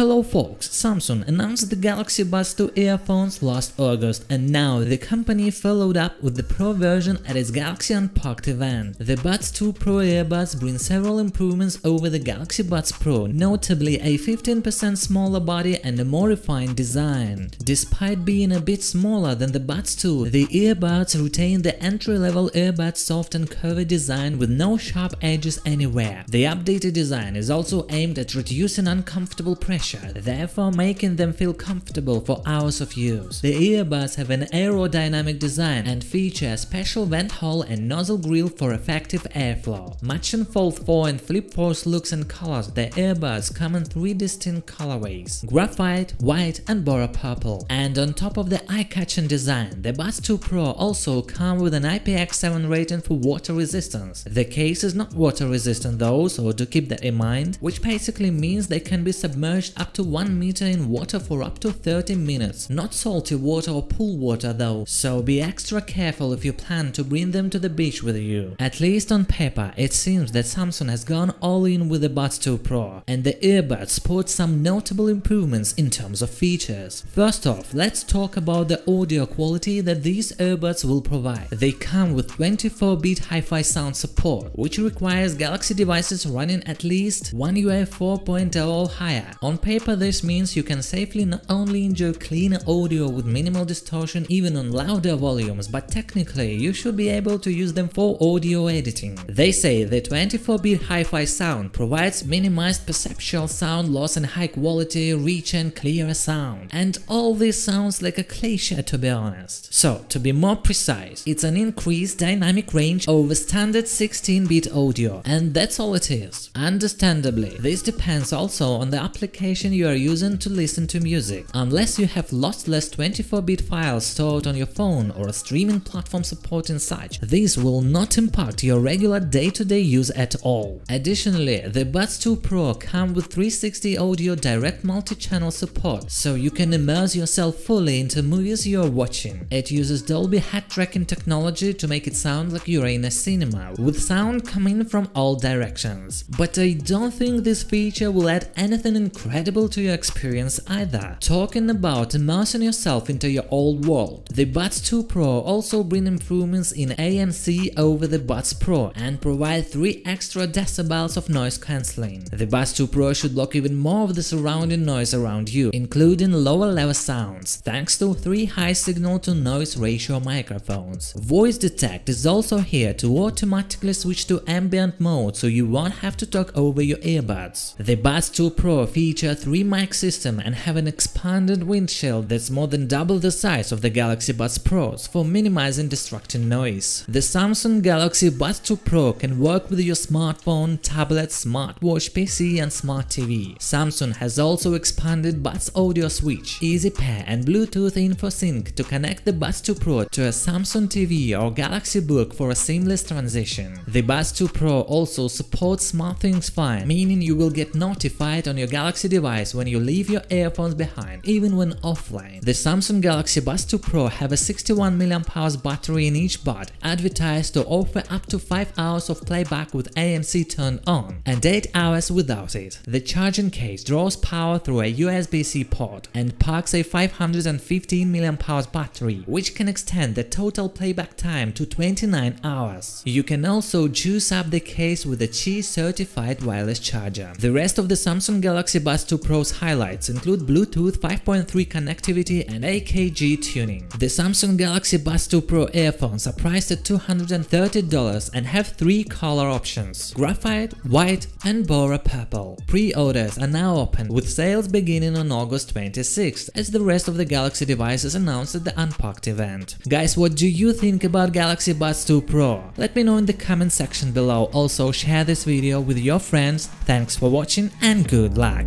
Hello folks, Samsung announced the Galaxy Buds 2 earphones last August and now the company followed up with the Pro version at its Galaxy Unpacked event. The Buds 2 Pro earbuds bring several improvements over the Galaxy Buds Pro, notably a 15% smaller body and a more refined design. Despite being a bit smaller than the Buds 2, the earbuds retain the entry-level earbud soft and curvy design with no sharp edges anywhere. The updated design is also aimed at reducing uncomfortable pressure therefore making them feel comfortable for hours of use. The earbuds have an aerodynamic design and feature a special vent hole and nozzle grill for effective airflow. Matching Fold 4 and Flip 4's looks and colors, the earbuds come in three distinct colorways – graphite, white and Bora purple. And on top of the eye-catching design, the Buds 2 Pro also come with an IPX7 rating for water resistance. The case is not water resistant though, so to keep that in mind, which basically means they can be submerged up to 1 meter in water for up to 30 minutes. Not salty water or pool water though, so be extra careful if you plan to bring them to the beach with you. At least on paper, it seems that Samsung has gone all in with the Buds 2 Pro, and the earbuds sport some notable improvements in terms of features. First off, let's talk about the audio quality that these earbuds will provide. They come with 24-bit hi-fi sound support, which requires Galaxy devices running at least One UI 4.0 or higher. On paper this means you can safely not only enjoy clean audio with minimal distortion even on louder volumes, but technically you should be able to use them for audio editing. They say the 24-bit hi-fi sound provides minimized perceptual sound loss and high quality, rich and clear sound. And all this sounds like a cliche to be honest. So, to be more precise, it's an increased dynamic range over standard 16-bit audio, and that's all it is. Understandably, this depends also on the application application you are using to listen to music. Unless you have lossless 24-bit files stored on your phone or a streaming platform supporting such, these will not impact your regular day-to-day -day use at all. Additionally, the Buds 2 Pro come with 360 audio direct multi-channel support, so you can immerse yourself fully into movies you're watching. It uses Dolby head tracking technology to make it sound like you're in a cinema, with sound coming from all directions. But I don't think this feature will add anything incredible to your experience either. Talking about immersing yourself into your old world, the Buds 2 Pro also bring improvements in ANC over the Buds Pro and provide 3 extra decibels of noise cancelling. The Buds 2 Pro should block even more of the surrounding noise around you, including lower level sounds, thanks to 3 high signal to noise ratio microphones. Voice Detect is also here to automatically switch to ambient mode so you won't have to talk over your earbuds. The Buds 2 Pro feature 3 mic system and have an expanded windshield that's more than double the size of the Galaxy Buds Pros for minimizing distracting noise. The Samsung Galaxy Buds 2 Pro can work with your smartphone, tablet, smartwatch, PC and smart TV. Samsung has also expanded Buds Auto Switch, Easy Pair and Bluetooth InfoSync to connect the Buds 2 Pro to a Samsung TV or Galaxy Book for a seamless transition. The Buds 2 Pro also supports SmartThings Find, meaning you will get notified on your Galaxy device device when you leave your earphones behind, even when offline. The Samsung Galaxy Buds 2 Pro have a 61 mAh battery in each bud, advertised to offer up to 5 hours of playback with ANC turned on, and 8 hours without it. The charging case draws power through a USB-C port and packs a 515 mAh battery, which can extend the total playback time to 29 hours. You can also juice up the case with a Qi certified wireless charger. The rest of the Samsung Galaxy Buds 2 Pro's highlights include Bluetooth 5.3 connectivity and AKG tuning. The Samsung Galaxy Buds 2 Pro earphones are priced at $230 and have three color options – graphite, white and Bora purple. Pre-orders are now open, with sales beginning on August 26th, as the rest of the Galaxy devices announced at the Unpacked event. Guys, what do you think about Galaxy Buds 2 Pro? Let me know in the comment section below, also share this video with your friends, thanks for watching and good luck!